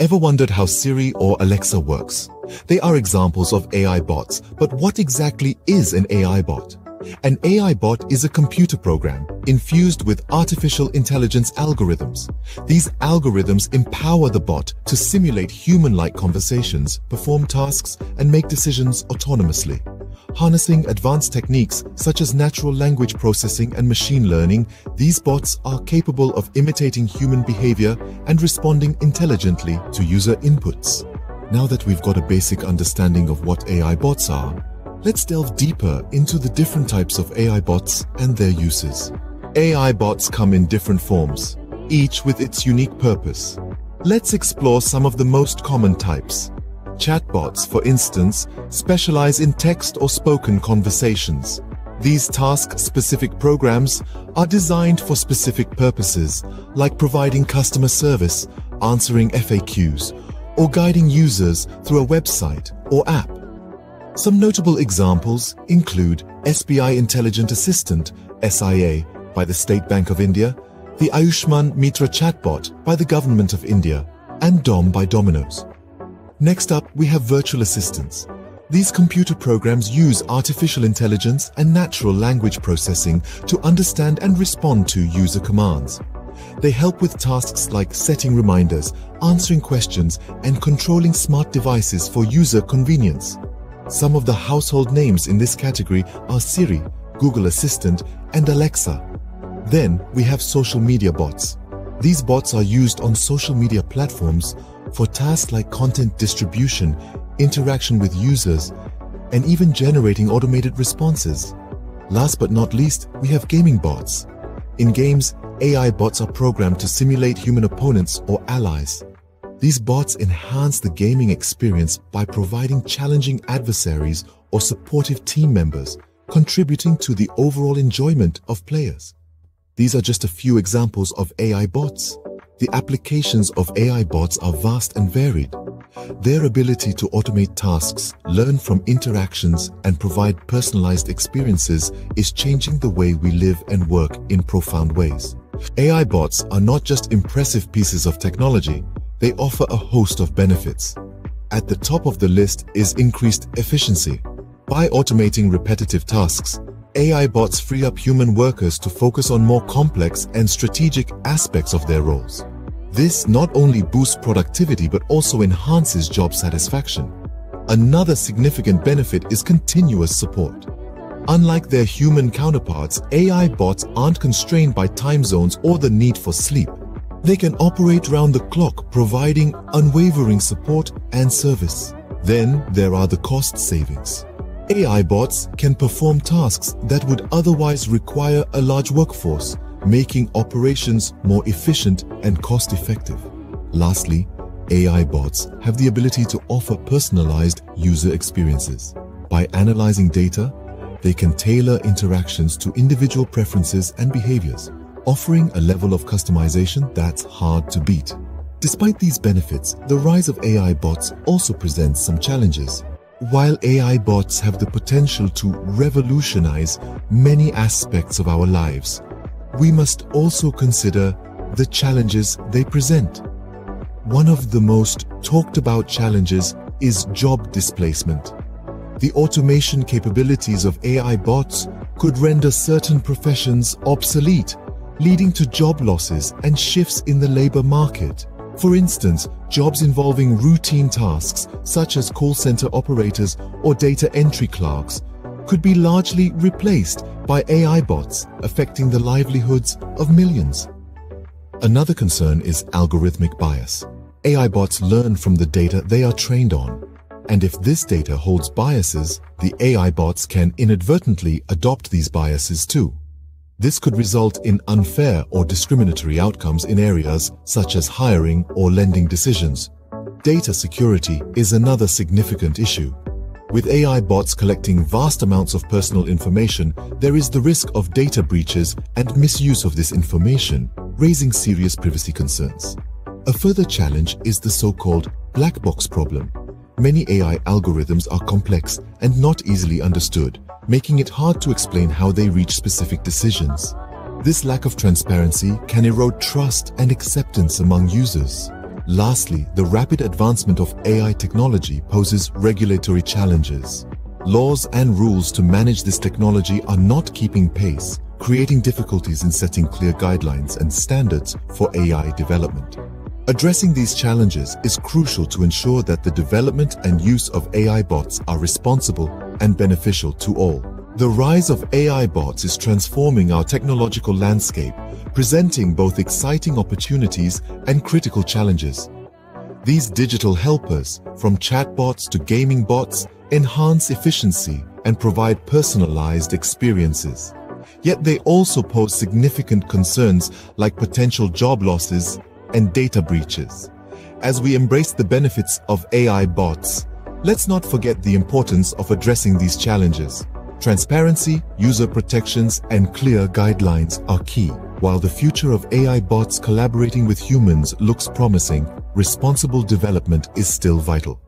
Ever wondered how Siri or Alexa works? They are examples of AI bots, but what exactly is an AI bot? An AI bot is a computer program infused with artificial intelligence algorithms. These algorithms empower the bot to simulate human-like conversations, perform tasks, and make decisions autonomously. Harnessing advanced techniques such as natural language processing and machine learning, these bots are capable of imitating human behavior and responding intelligently to user inputs. Now that we've got a basic understanding of what AI bots are, let's delve deeper into the different types of AI bots and their uses. AI bots come in different forms, each with its unique purpose. Let's explore some of the most common types. Chatbots, for instance, specialize in text or spoken conversations. These task-specific programs are designed for specific purposes, like providing customer service, answering FAQs, or guiding users through a website or app. Some notable examples include SBI Intelligent Assistant, SIA, by the State Bank of India, the Ayushman Mitra chatbot by the Government of India, and DOM by Domino's. Next up, we have virtual assistants. These computer programs use artificial intelligence and natural language processing to understand and respond to user commands. They help with tasks like setting reminders, answering questions, and controlling smart devices for user convenience. Some of the household names in this category are Siri, Google Assistant, and Alexa. Then we have social media bots. These bots are used on social media platforms for tasks like content distribution, interaction with users, and even generating automated responses. Last but not least, we have gaming bots. In games, AI bots are programmed to simulate human opponents or allies. These bots enhance the gaming experience by providing challenging adversaries or supportive team members, contributing to the overall enjoyment of players. These are just a few examples of AI bots. The applications of AI bots are vast and varied. Their ability to automate tasks, learn from interactions, and provide personalized experiences is changing the way we live and work in profound ways. AI bots are not just impressive pieces of technology, they offer a host of benefits. At the top of the list is increased efficiency. By automating repetitive tasks, AI bots free up human workers to focus on more complex and strategic aspects of their roles. This not only boosts productivity but also enhances job satisfaction. Another significant benefit is continuous support. Unlike their human counterparts, AI bots aren't constrained by time zones or the need for sleep. They can operate round the clock, providing unwavering support and service. Then there are the cost savings. AI bots can perform tasks that would otherwise require a large workforce, making operations more efficient and cost-effective. Lastly, AI bots have the ability to offer personalized user experiences. By analyzing data, they can tailor interactions to individual preferences and behaviors, offering a level of customization that's hard to beat. Despite these benefits, the rise of AI bots also presents some challenges. While AI bots have the potential to revolutionize many aspects of our lives, we must also consider the challenges they present. One of the most talked about challenges is job displacement. The automation capabilities of AI bots could render certain professions obsolete, leading to job losses and shifts in the labor market. For instance, jobs involving routine tasks such as call center operators or data entry clerks could be largely replaced by AI bots affecting the livelihoods of millions. Another concern is algorithmic bias. AI bots learn from the data they are trained on. And if this data holds biases, the AI bots can inadvertently adopt these biases too. This could result in unfair or discriminatory outcomes in areas such as hiring or lending decisions. Data security is another significant issue. With AI bots collecting vast amounts of personal information, there is the risk of data breaches and misuse of this information, raising serious privacy concerns. A further challenge is the so-called black box problem. Many AI algorithms are complex and not easily understood, making it hard to explain how they reach specific decisions. This lack of transparency can erode trust and acceptance among users. Lastly, the rapid advancement of AI technology poses regulatory challenges. Laws and rules to manage this technology are not keeping pace, creating difficulties in setting clear guidelines and standards for AI development. Addressing these challenges is crucial to ensure that the development and use of AI bots are responsible and beneficial to all. The rise of AI bots is transforming our technological landscape, presenting both exciting opportunities and critical challenges. These digital helpers, from chatbots to gaming bots, enhance efficiency and provide personalized experiences. Yet they also pose significant concerns like potential job losses and data breaches. As we embrace the benefits of AI bots, let's not forget the importance of addressing these challenges. Transparency, user protections, and clear guidelines are key. While the future of AI bots collaborating with humans looks promising, responsible development is still vital.